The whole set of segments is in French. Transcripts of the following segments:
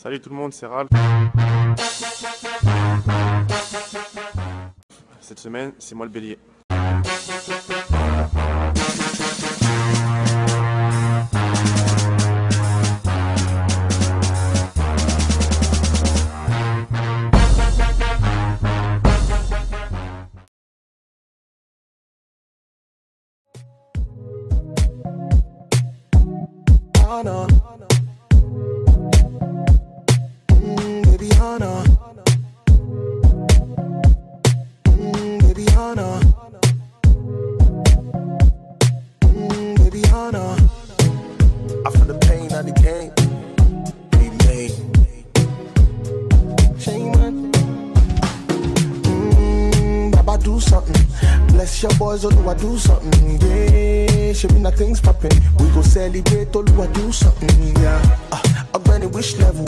Salut tout le monde, c'est Ralph. Cette semaine, c'est moi le bélier. Mm, do something? Yeah, should be nothing's popping. We go celebrate, all I do something? Yeah, uh, up any wish level.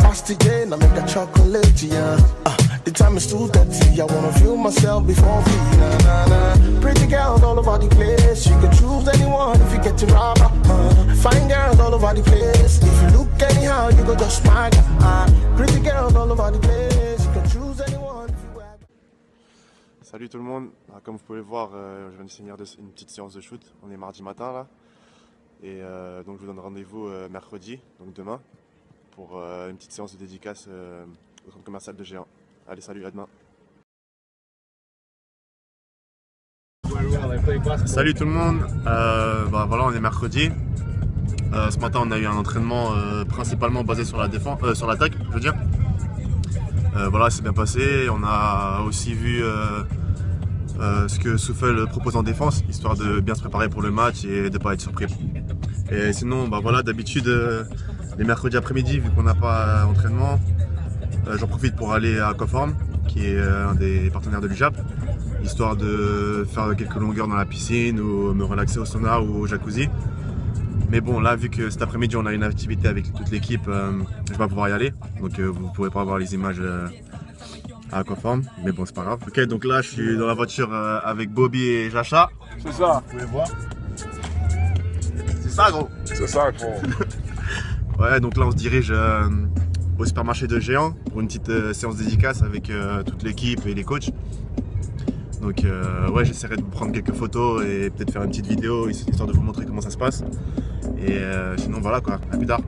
Past day, now make a chocolate, yeah. Uh, the time is too dirty. I wanna feel myself before me. Nah, nah, nah. Pretty girls all over the place. You can choose anyone if you get to rob. Uh, fine girls all over the place. If you look anyhow, you go just smile. Uh, pretty girls all over the place. Salut tout le monde. Ah, Comme vous pouvez le voir, euh, je viens de finir une petite séance de shoot. On est mardi matin là. Et euh, donc je vous donne rendez-vous euh, mercredi, donc demain, pour une petite séance de dédicace au centre commercial de Géant. Allez, salut, à demain. Salut tout le monde. Bah, voilà, on est mercredi. Ce matin, on a eu un entraînement principalement basé sur la défense, sur l'attaque, je veux dire. Voilà, c'est bien passé. On a aussi vu euh, ce que Souffel propose en défense, histoire de bien se préparer pour le match et de ne pas être surpris. Et sinon, bah voilà, d'habitude, euh, les mercredis après-midi, vu qu'on n'a pas euh, entraînement, euh, j'en profite pour aller à Aquaform, qui est un des partenaires de l'UJAP, histoire de faire quelques longueurs dans la piscine ou me relaxer au sauna ou au jacuzzi. Mais bon, là, vu que cet après-midi, on a une activité avec toute l'équipe, je vais pas pouvoir y aller. Donc, vous ne pourrez pas voir les images à Aquaform. Mais bon, c'est pas grave. Ok, donc là, je suis dans la voiture euh, avec Bobby et Jacha. C'est ça, Vous pouvez voir. C'est ça, gros. c'est ça, gros. Ouais, donc là, on se dirige euh, au supermarché de Géant pour une petite euh, séance dédicace avec toute l'équipe et les coachs. Donc, ouais, j'essaierai de vous prendre quelques photos et peut-être faire une petite vidéo histoire de vous montrer comment ça se passe. Et sinon, voilà quoi. À plus tard.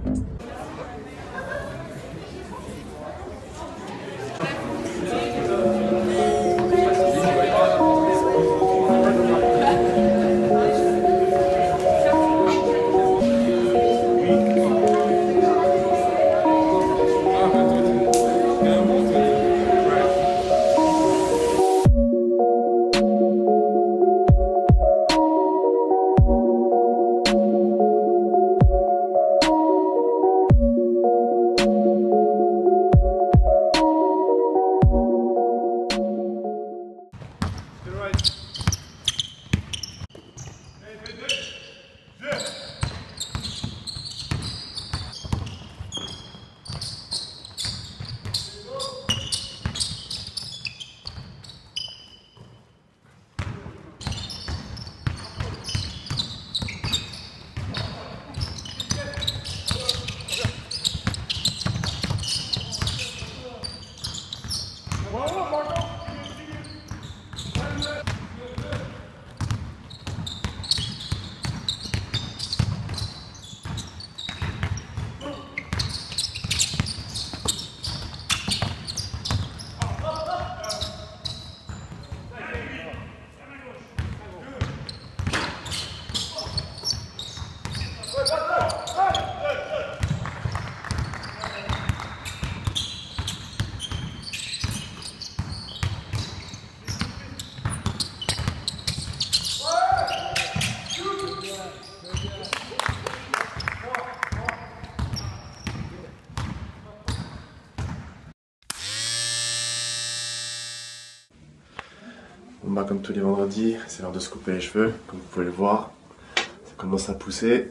Tous les vendredis, c'est l'heure de se couper les cheveux, comme vous pouvez le voir. Ça commence à pousser,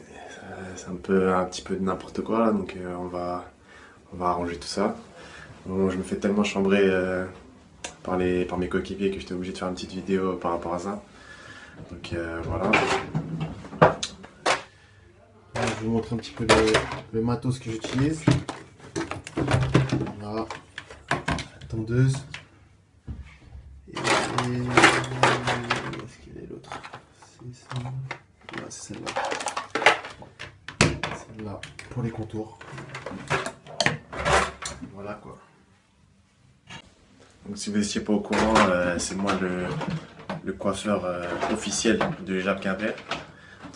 c'est un peu un petit peu de n'importe quoi là, donc euh, on va on va arranger tout ça. Bon, je me fais tellement chambrer euh, par les par mes coéquipiers que j'étais obligé de faire une petite vidéo par rapport à ça. Donc euh, voilà. Je vous montrer un petit peu le, matos que j'utilise. tondeuse. Et. Est-ce qu'il est l'autre C'est ça. Ouais, c'est celle-là. Celle-là pour les contours. Voilà quoi. Donc si vous n'étiez pas au courant, euh, c'est moi le, coiffeur euh, officiel de Jacques Quimper.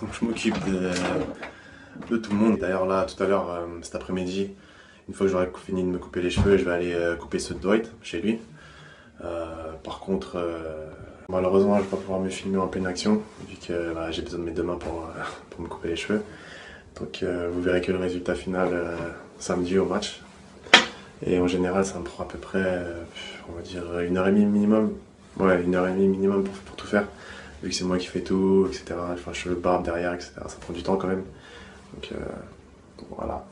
Donc je m'occupe de, tout le monde. D'ailleurs là, tout à l'heure, euh, cet après-midi, une fois que j'aurai fini de me couper les cheveux, je vais aller couper ceux de Dwight chez lui. Par contre, malheureusement, je ne vais pas pouvoir me filmer en pleine action, vu que bah, j'ai besoin de mes deux mains pour, euh, pour me couper les cheveux. Donc euh, vous verrez que le résultat final euh, samedi au match. Et en général, ça me prend à peu près, euh, on va dire, une heure et demie minimum. Ouais, une heure et demie minimum pour, pour tout faire. Vu que c'est moi qui fais tout, etc. Enfin, cheveux, barbe derrière, etc. Ça prend du temps quand même. Donc voilà.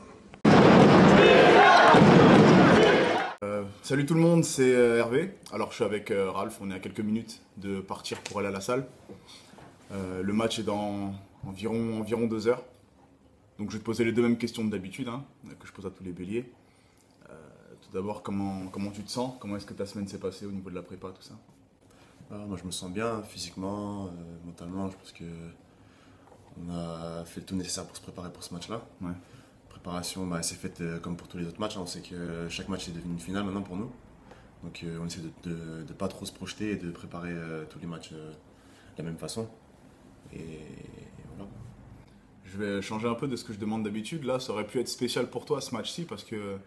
Salut tout le monde, c'est euh, Hervé. Alors je suis avec euh, Ralph, on est à quelques minutes de partir pour aller à la salle. Euh, le match est dans environ, environ deux heures. Donc je vais te poser les deux mêmes questions que d'habitude, hein, que je pose à tous les béliers. Euh, tout d'abord, comment, comment tu te sens? Comment est-ce que ta semaine s'est passée au niveau de la prépa, tout ça? Ah, moi, je me sens bien physiquement, euh, mentalement. Je pense que on a fait le tout nécessaire pour se préparer pour ce match-là. Ouais. Préparation, bah, c'est faite euh, comme pour tous les autres matchs. hein. On sait que chaque match est devenu une finale maintenant pour nous. Donc, euh, on essaie de ne pas trop se projeter et de préparer euh, tous les matchs euh, de la même façon. Je vais changer un peu de ce que je demande d'habitude. Là, ça aurait pu être spécial pour toi ce match-ci parce que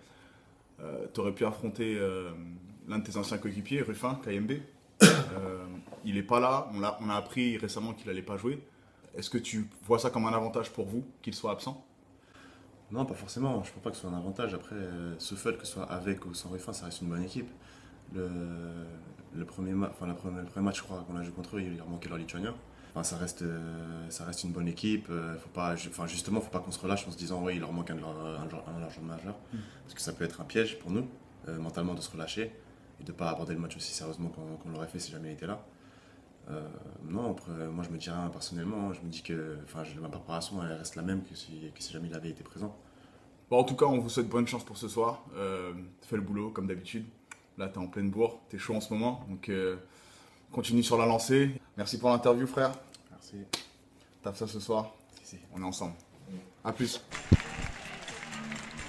tu aurais pu affronter euh, l'un de tes anciens coéquipiers, Ruffin, KMB. Euh, il n'est pas là. On a, on a appris récemment qu'il n'allait pas jouer. Est-ce que tu vois ça comme un avantage pour vous qu'il soit absent? Non, pas forcément. Je ne pense pas que ce soit un avantage. Après, euh, ce fait que ce soit avec ou sans Ruffin, ça reste une bonne équipe. Le, le premier, ma- enfin, la première- le premier match, je crois, qu'on a joué contre eux, il leur manquait leur lituanien. Enfin, ça, reste, euh, ça reste une bonne équipe. Euh, faut pas, enfin, justement, il ne faut pas qu'on se relâche en se disant oui, il leur manque un de un, un joueurs majeurs. Parce que ça peut être un piège pour nous, mentalement, de se relâcher et de ne pas aborder le match aussi sérieusement qu'on qu'on l'aurait fait si jamais il était là. Euh, non, après, moi je me dis rien personnellement. Je me dis que ma préparation elle reste la même que si, que si jamais il avait été présent. Bon, en tout cas, on vous souhaite bonne chance pour ce soir. Euh, fais le boulot comme d'habitude. Là, tu es en pleine bourre, tu es chaud en ce moment. Donc, euh, continue sur la lancée. Merci pour l'interview, frère. Merci. Tape ça ce soir. Si, si. On est ensemble. A plus.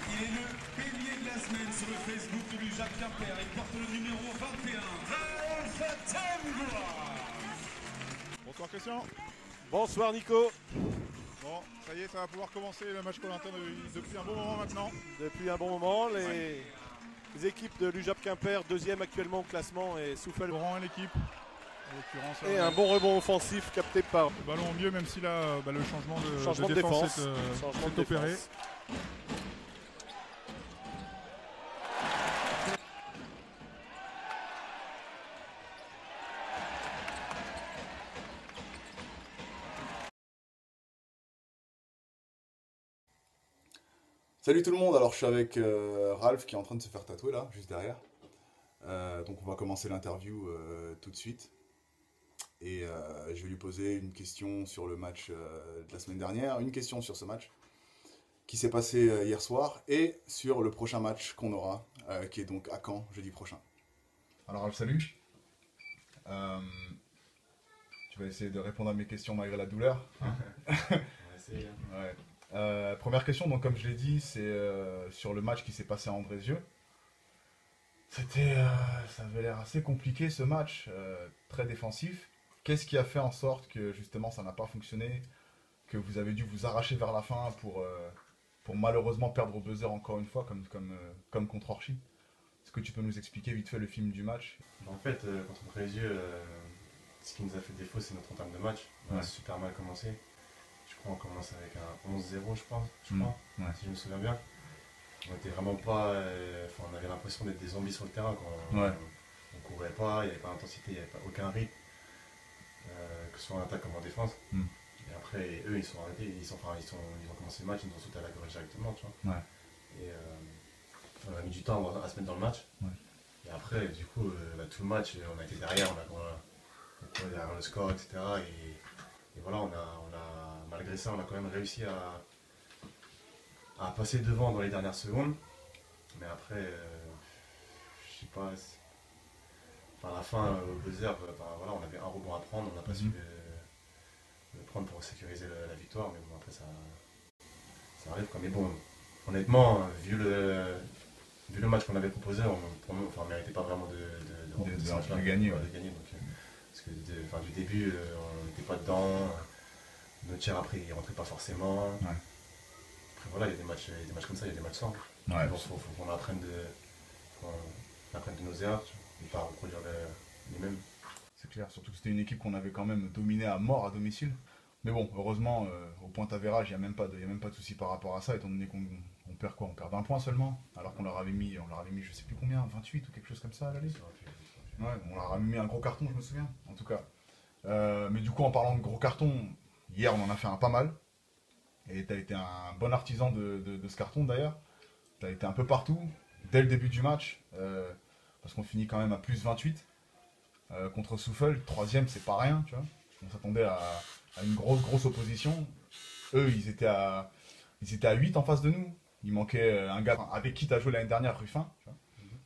Il est le pilier de la semaine sur le Facebook de Jacques Bonsoir Christian. Bonsoir Nico. Bon, ça y est, ça va pouvoir commencer le match Corentin de- depuis un bon moment maintenant. Depuis un bon moment, les, les équipes de l'UJAP Quimper, deuxième actuellement au classement, et souffle Laurent et l'équipe. Et euh, un bon rebond offensif capté par le ballon au mieux, même si là, euh, bah, le changement de, changement de, de défense, défense. est, euh, Changement est de opéré. défense. Salut tout le monde, alors je suis avec euh, Ralph qui est en train de se faire tatouer là, juste derrière. Euh, donc on va commencer l'interview euh, tout de suite. Et euh, je vais lui poser une question sur le match euh, de la semaine dernière, une question sur ce match qui s'est passé euh, hier soir et sur le prochain match qu'on aura, euh, qui est donc à Caen jeudi prochain. Alors Ralph, salut. Euh, tu vas essayer de répondre à mes questions malgré la douleur. Ouais. Euh, première question, donc comme je l'ai dit, c'est euh, sur le match qui s'est passé à Andrézieux. C'était, euh, ça avait l'air assez compliqué ce match, très défensif. Qu'est-ce qui a fait en sorte que justement ça n'a pas fonctionné, que vous avez dû vous arracher vers la fin pour, pour malheureusement perdre au buzzer encore une fois, comme, comme, comme contre Orchi? Est-ce que tu peux nous expliquer vite fait le film du match? En fait, contre les yeux, ce qui nous a fait défaut, c'est notre entame de match. On a super mal commencé. Qu'on commence avec un 11-0, je pense, je Mm. crois, Ouais. si je me souviens bien. On était vraiment pas. euh, on avait l'impression d'être des zombies sur le terrain. Quand Ouais. on, on courait pas, il n'y avait pas d'intensité, il n'y avait pas aucun rythme, euh, que ce soit en attaque comme en défense. Mm. Et après, eux, ils sont arrêtés, ils, sont, enfin, ils, sont, ils ont commencé le match, ils nous ont sauté à la gorge directement, tu vois. Ouais. Et euh, on a mis du temps à, se mettre dans le match. Et après, du coup, tout le match, on a été derrière, on a, on on derrière le score, etc. Et, et voilà, on a, on a, malgré ça, on a quand même réussi à, à passer devant dans les dernières secondes. Mais après, euh, je sais pas, c'est- à la fin, euh, au buzzer, bah, voilà, on avait un rebond à prendre, on n'a pas su Mhm. le, le prendre pour sécuriser la, la victoire, mais bon, après ça, ça arrive quoi. Mais bon, honnêtement, vu le, vu le match qu'on avait proposé, on, pour nous, enfin, on méritait pas vraiment de, de, gagner, Ouais, donc, euh, parce que enfin, du début, on n'était pas dedans, nos tirs après, ils rentraient pas forcément. Ouais. Après voilà, il y a des matchs, il y a des matchs comme ça, il y a des matchs simples. Ouais. Il faut, faut qu'on apprenne de, qu'on apprenne de nos erreurs, et pas reproduire les, mêmes. C'est clair, surtout que c'était une équipe qu'on avait quand même dominée à mort à domicile. Mais bon, heureusement, euh, au point avérage, il n'y a, même pas de- y a même pas de souci par rapport à ça, étant donné qu'on on perd quoi On perd 20 points seulement, alors qu'on leur avait mis, on leur avait mis je sais plus combien, 28 ou quelque chose comme ça à l'aller. Ouais, on leur a mis un gros carton, je me souviens, en tout cas. Euh, mais du coup, en parlant de gros carton, hier on en a fait un pas mal. Et tu as été un bon artisan de, ce carton d'ailleurs. Tu as été un peu partout, dès le début du match, euh, parce qu'on finit quand même à plus 28 euh, contre Souffle. Troisième, c'est pas rien, tu vois. On s'attendait à, une grosse, grosse opposition. Eux, ils étaient à, ils étaient à 8 en face de nous. Il manquait euh, un gars avec qui tu as joué l'année dernière, Ruffin.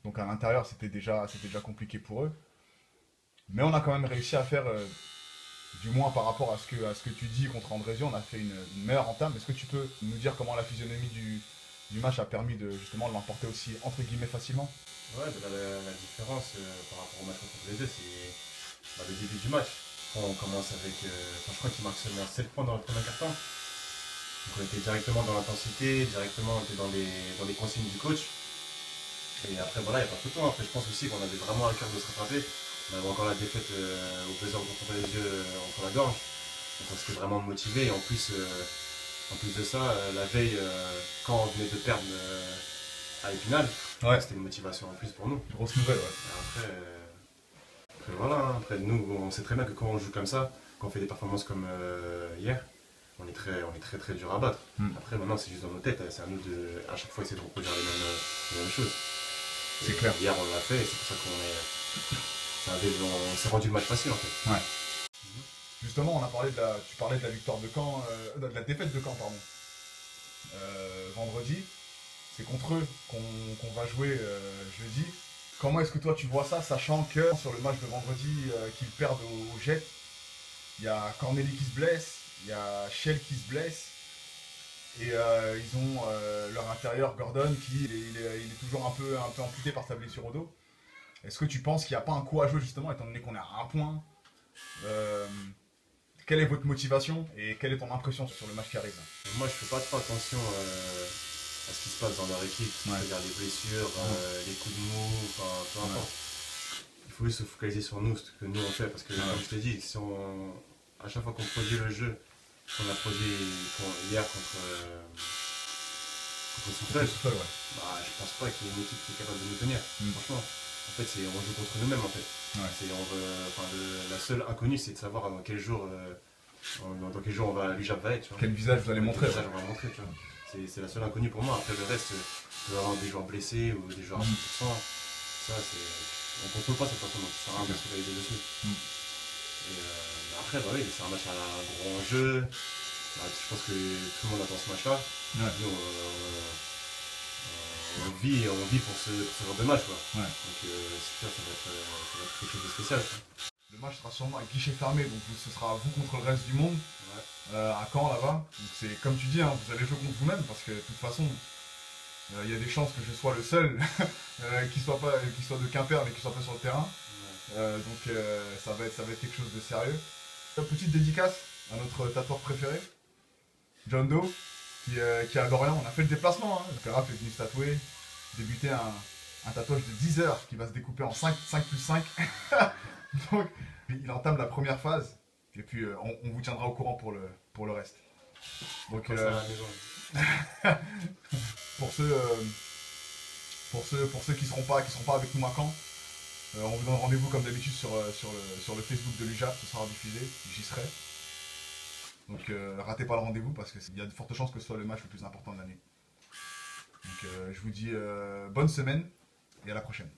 Donc à l'intérieur, c'était déjà, déjà compliqué pour eux. Mais on a quand même réussi à faire, du moins par rapport à ce que, tu dis contre Andrézieux, on a fait une, meilleure entame. Est-ce que tu peux nous dire comment la physionomie du, match a permis de justement l'emporter aussi entre guillemets facilement? Ouais, la, différence euh, par rapport au match contre les deux, c'est bah, le début du match. On commence avec. euh, je crois qu'il marque seulement 7 points dans le premier quart-temps. Donc on était directement dans l'intensité, directement on était dans les, consignes du coach. Et après, voilà, il n'y a pas photo. Après, je pense aussi qu'on avait vraiment à cœur de se rattraper. On avait encore la défaite euh, au plaisir contre les yeux euh, entre la gorge. Donc on s'était vraiment motivé. Et en plus, euh, en plus de ça, euh, la veille, euh, quand on venait de perdre euh, à Épinal, Ouais. c'était une motivation en plus pour nous. Grosse nouvelle, ouais. Et Après, euh, après, voilà, hein. après nous, on sait très bien que quand on joue comme ça, quand on fait des performances comme euh, hier, on est très, on est très très dur à battre. Mm. Après, maintenant, c'est juste dans nos têtes, hein. c'est à nous de, à chaque fois, essayer de reproduire les mêmes, euh, les mêmes choses. C'est clair. Hier, on l'a fait, et c'est pour ça qu'on est, on rendu le match facile en fait. Justement, on a parlé de la, tu parlais de la victoire de Caen, euh, de la défaite de Caen, pardon. Euh, vendredi, c'est contre eux qu'on va jouer euh, jeudi. Comment est-ce que toi tu vois ça, sachant que sur le match de vendredi qu'ils perdent au, jet, il y a Corneli qui se blesse, il y a Shell qui se blesse, et ils ont leur intérieur Gordon qui est, est toujours un peu, un peu amputé par sa blessure au dos. Est-ce que tu penses qu'il n'y a pas un coup à jouer justement, étant donné qu'on est à un point euh, quelle est votre motivation et quelle est ton impression sur le match qui arrive? Moi, je fais pas trop attention euh, à ce qui se passe dans leur équipe, Ouais. c'est-à-dire les blessures, euh, les coups de mou, enfin, peu importe. Il faut juste se focaliser sur nous, ce que nous on fait, parce que comme je t'ai dit, si on, à chaque fois qu'on produit le jeu, qu'on a produit hier contre, contre Souffle, bah, je pense pas qu'il y ait une équipe qui est capable de nous tenir, Mm. franchement. En fait, c'est, on joue contre nous-mêmes en fait. Ouais. C'est, on veut- enfin, le- la seule inconnue, c'est de savoir dans quel jour, euh, dans, dans quel jour on va, l'UJAP va être. tu vois. Quel visage vous allez Quel montrer visage on va montrer, tu vois. C'est, c'est la seule inconnue pour moi. Après, le reste, euh, peut y avoir des joueurs blessés ou des joueurs à Mm. 100%. Ça, c'est. On ne contrôle pas cette façon, donc ça sert à rien de se dessus. Mm. Et, euh, mais après, bah oui, c'est un match à un gros enjeu. Bah, je pense que tout le monde attend ce match-là. Ouais. Nous, on, on- vit, on vit pour ce, pour ce genre de match. Quoi. Ouais. Donc, euh, c'est sûr, ça va, être, euh, ça va être quelque chose de spécial. quoi. Le match sera sûrement à guichet fermé, donc ce sera vous contre le reste du monde, Ouais. euh, à Caen là-bas. Donc c'est comme tu dis, hein, vous allez jouer contre vous-même, parce que de toute façon, euh, il y a des chances que je sois le seul qui soit pas, qui soit de Quimper, mais qui soit pas sur le terrain. Donc ça, va être, ça va être quelque chose de sérieux. Une petite dédicace à notre tatoueur préféré, John Doe, qui, euh, qui est à Lorient. On a fait le déplacement. Hein. Le Raph est venu se tatouer, débuter un, un tatouage de 10 heures qui va se découper en 5, 5 plus 5. donc il entame la première phase. Et puis euh, on, on vous tiendra au courant pour le, pour le reste. Donc euh, pour ceux, euh, pour ceux, pour ceux qui seront pas, qui seront pas avec nous à Caen, on vous donne rendez-vous comme d'habitude sur, sur, le, sur le Facebook de l'UJAP, ce sera diffusé, j'y serai. Donc euh, ratez pas le rendez-vous parce qu'il y a de fortes chances que ce soit le match le plus important de l'année. Donc euh, je vous dis euh, bonne semaine et à la prochaine.